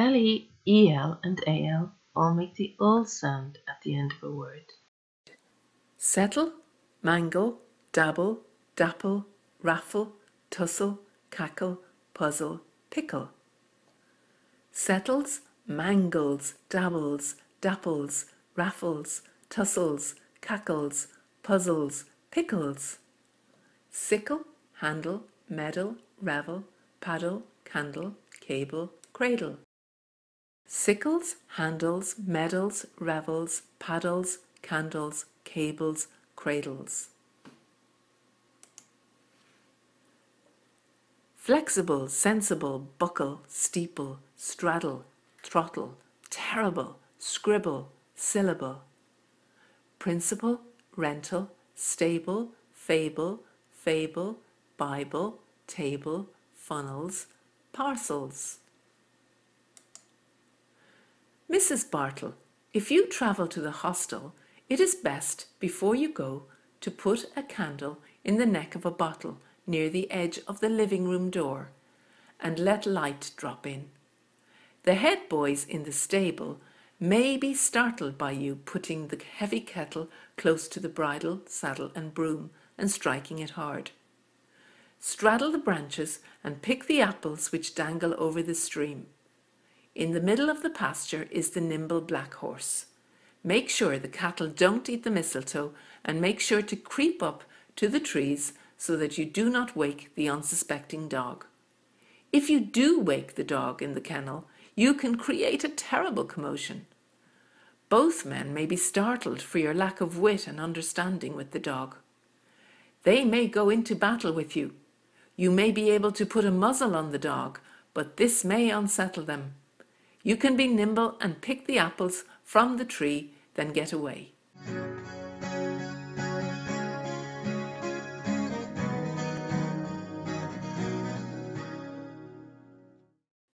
LE, EL, and AL all make the OL sound at the end of a word. Settle, mangle, dabble, dapple, raffle, tussle, cackle, puzzle, pickle. Settles, mangles, dabbles, dapples, raffles, tussles, cackles, puzzles, pickles. Sickle, handle, medal, revel, paddle, candle, cable, cradle. Sickles, handles, medals, revels, paddles, candles, cables, cradles. Flexible, sensible, buckle, steeple, straddle, throttle, terrible, scribble, syllable. Principal, rental, stable, fable, fable, Bible, table, funnels, parcels. Mrs. Bartle, if you travel to the hostel, it is best, before you go, to put a candle in the neck of a bottle near the edge of the living room door and let light drop in. The head boys in the stable may be startled by you putting the heavy kettle close to the bridle, saddle, and broom and striking it hard. Straddle the branches and pick the apples which dangle over the stream. In the middle of the pasture is the nimble black horse. Make sure the cattle don't eat the mistletoe and make sure to creep up to the trees so that you do not wake the unsuspecting dog. If you do wake the dog in the kennel, you can create a terrible commotion. Both men may be startled for your lack of wit and understanding with the dog. They may go into battle with you. You may be able to put a muzzle on the dog, but this may unsettle them. You can be nimble and pick the apples from the tree, then get away.